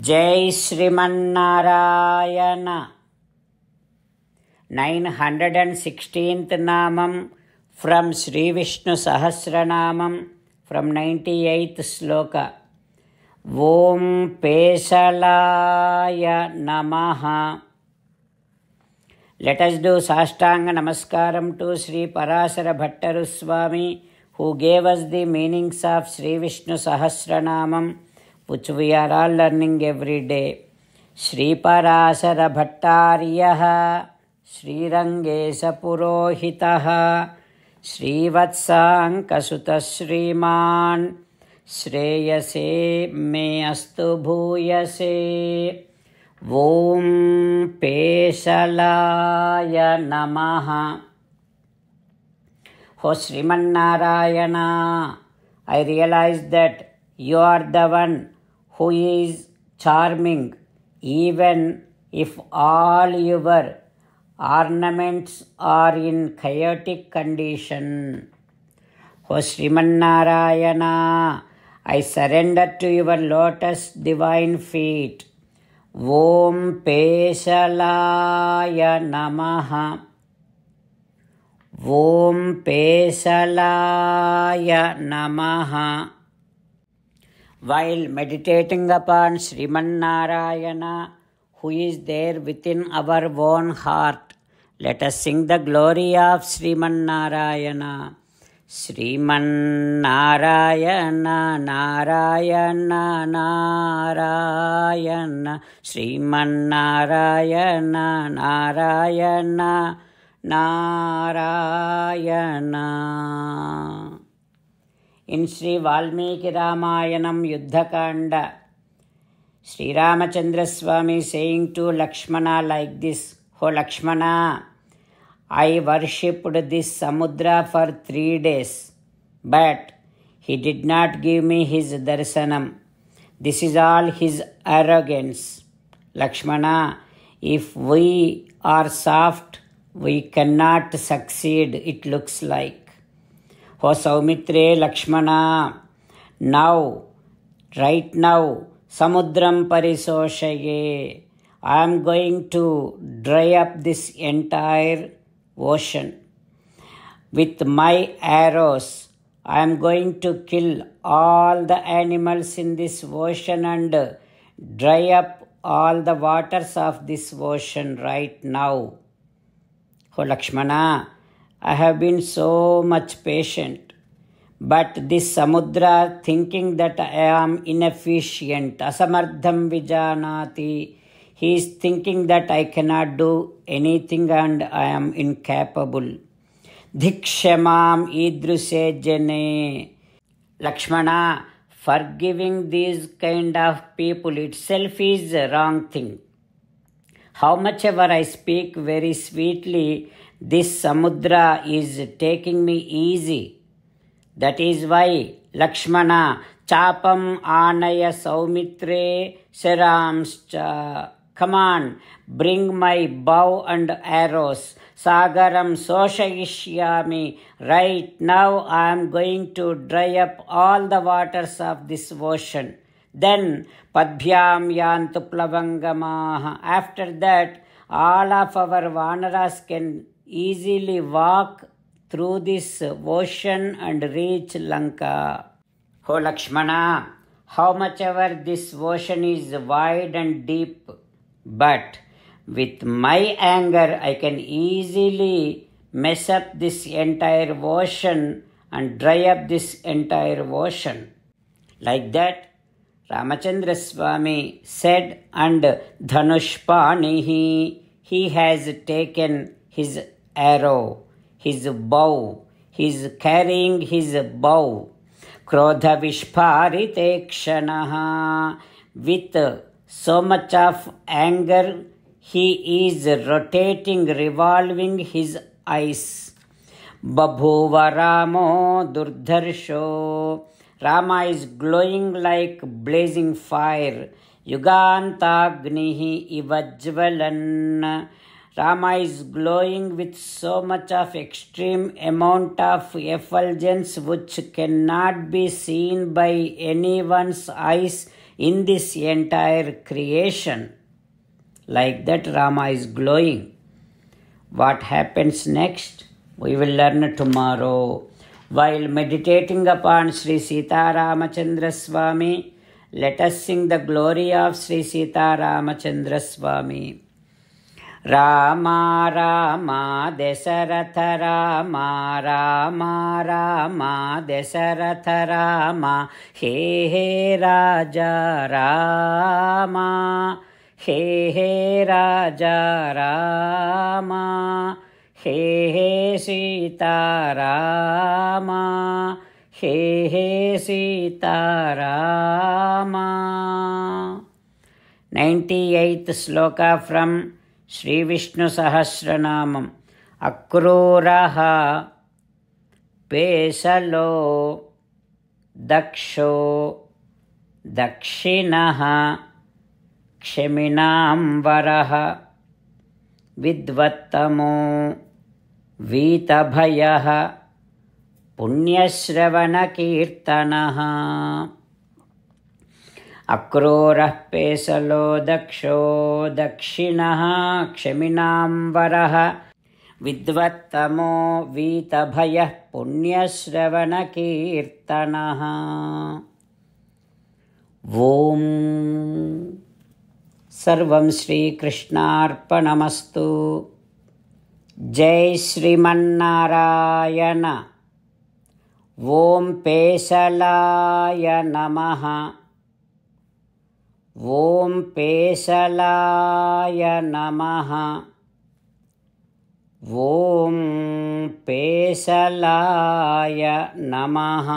జై Srimannarayana. Nine hundred and sixteenth namam from Sri Vishnu Sahasranamam from ninety eighth sloka. ఓం పేసలాయ నమ. Let's do sashtanga namaskaram to Sri Parasara Bhattar Swami who gives the meanings of Sri Vishnu Sahasranamam. which we are all learning every day. श्रीपराशरभट्टार्यः श्रीरङ्गेशपुरोहितः श्रीवत्साङ्कसुतः श्रीमान् श्रेयसे मे अस्त भूयसे। ॐ पेशलाय नमः। हो Srimannarayana we realise that you are the one who is charming, even if all your ornaments are in chaotic condition. Oh, o Srimannarayana, I surrender to your lotus divine feet. Om Peshalaya Namaha. Om Peshalaya Namaha. While meditating upon Srimanarayana, who is there within our own heart, let us sing the glory of. Srimanarayana, Narayana, Narayana, Srimanarayana, Narayana, Narayana. In Sri Valmiki Ramayanam Yuddhakanda, Sri Ramachandra Swami saying to Lakshmana like this, Ho Lakshmana, I worshipped this Samudra for three days, but he did not give me his darshanam. This is all his arrogance. Lakshmana, if we are soft, we cannot succeed, it looks like. O Saumitre Lakshmana, now, right now, Samudram Parisoshaye, I am going to dry up this entire ocean. With my arrows, I am going to kill all the animals in this ocean and dry up all the waters of this ocean right now. Oh Lakshmana, I have been so much patient. But this Samudra thinking that I am inefficient, asamardham vijanati, he is thinking that I cannot do anything and I am incapable. Dikshamam idruse jane. Lakshmana, forgiving these kind of people itself is a wrong thing. How much ever I speak very sweetly, this Samudra is taking me easy. That is why Lakshmana chapam anaya saumitre saramscha. Come on, bring my bow and arrows. Sagaram soshayishyami. Right now I am going to dry up all the waters of this ocean. Then padbhyam yantu plavangamaha. After that, all of our vanaras can easily walk through this ocean and reach Lanka. Oh Lakshmana, how much ever this ocean is wide and deep, but with my anger I can easily mess up this entire ocean and dry up this entire ocean. Like that, Ramachandra Swami said, and Dhanushpanihi, he has taken his arrow, his bow, he is carrying his bow. Krodha Vishparite Kshanaha, with so much of anger, he is rotating, revolving his eyes. Babhuva Ramo Durdharsho. Rama is glowing like blazing fire. Yugantagnihi Ivajvalan. Rama is glowing with so much of extreme amount of effulgence which cannot be seen by anyone's eyes in this entire creation. Like that, Rama is glowing. What happens next? We will learn tomorrow. While meditating upon Sri Sita Ramachandra Swami, let us sing the glory of Sri Sita Ramachandra Swami. Rama Rama Dasaratha Rama Rama Rama Dasaratha Rama He He Raja Rama He He Raja Rama He He Sita Rama He He Sita Rama 98th sloka from Sri Sri Vishnu Sahasranamam. अक्रूरः पेसलो दक्षो दक्षिणः क्षमिणाम्बरः विद्वत्तमो वीतभयः पुण्यश्रवणकीर्तनः। अक्रूरः पेसलो दक्षो दक्षिणः क्षमिनाम्बरः विद्वत्तमो वीतभयः पुण्यश्रवणकीर्तनः। ॐ सर्वं श्रीकृष्णार्पणमस्तु। जय श्रीमन्नारायण। ॐ पेशलाय नमः ॐ पेशलाय नमः। ॐ पेशलाय नमः